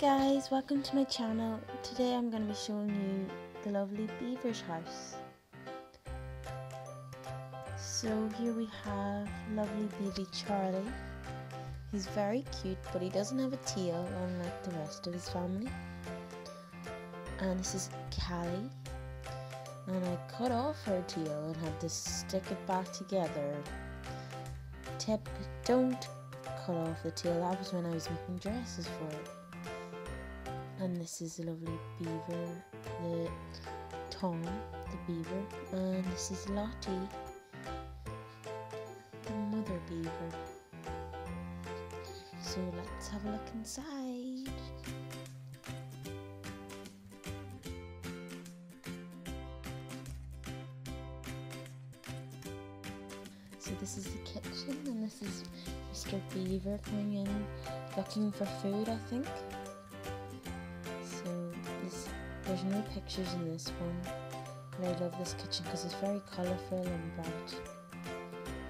guys, welcome to my channel. Today I'm going to be showing you the lovely beaver's house. So here we have lovely baby Charlie. He's very cute but he doesn't have a tail unlike the rest of his family. And this is Callie. And I cut off her tail and had to stick it back together. Tip, don't cut off the tail. That was when I was making dresses for it and this is a lovely beaver, the Tom, the beaver, and this is Lottie, the mother beaver. So let's have a look inside. So this is the kitchen and this is Mr. Beaver coming in looking for food I think. There's no pictures in this one, but I love this kitchen because it's very colourful and bright.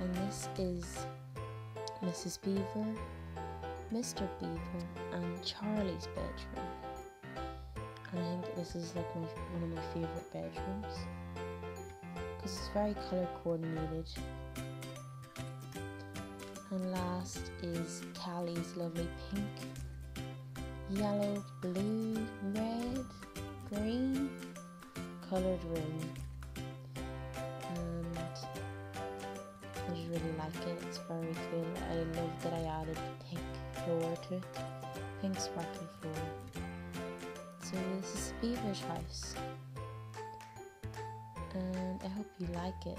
And this is Mrs. Beaver, Mr. Beaver, and Charlie's bedroom. And I think this is like my, one of my favourite bedrooms because it's very colour coordinated. And last is Callie's lovely pink, yellow, blue, red, green colored room and I just really like it, it's very cool. I love that I added pink floor to it, pink sparkly floor. So this is Beaver's house and I hope you like it.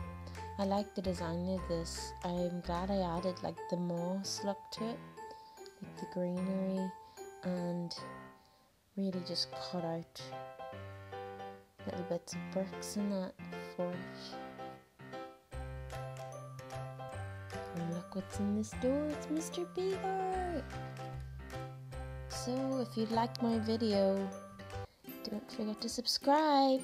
I like the design of this. I'm glad I added like the moss look to it, like the greenery and really just cut out in that for. And look what's in this door, it's Mr. Beaver! So if you liked my video, don't forget to subscribe.